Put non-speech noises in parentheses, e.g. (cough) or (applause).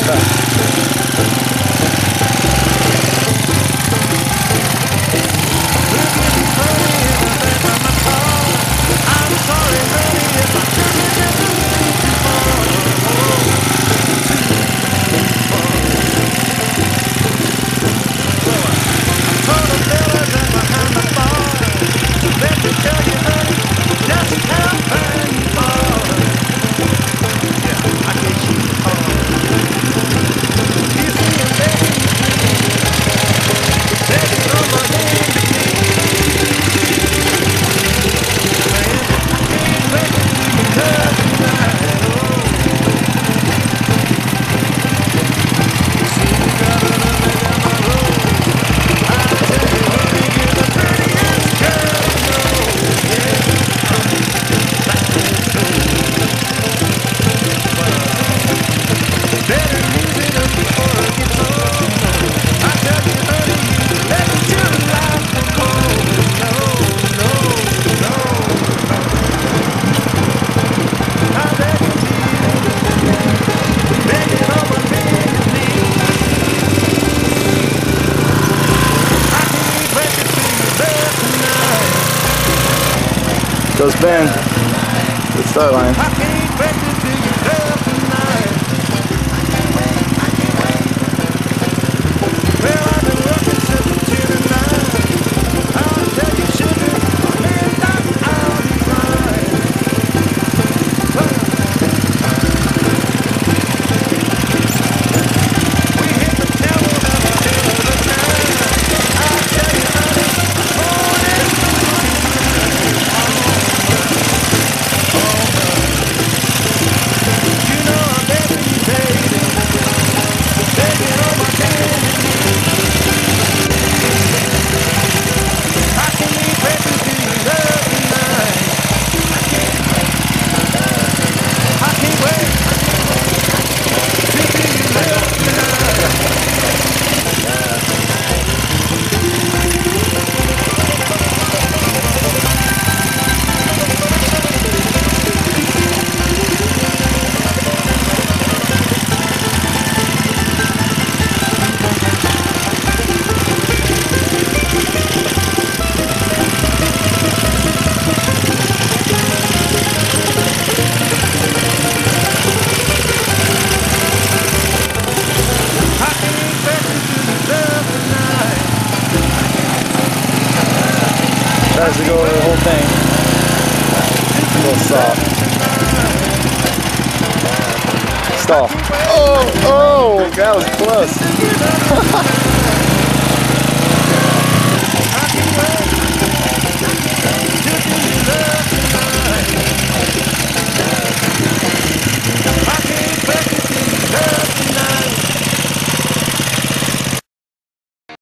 да. (laughs) Goes Ben. The start line. Over the whole thing. A little soft. Stall. Oh, oh, that was close. (laughs)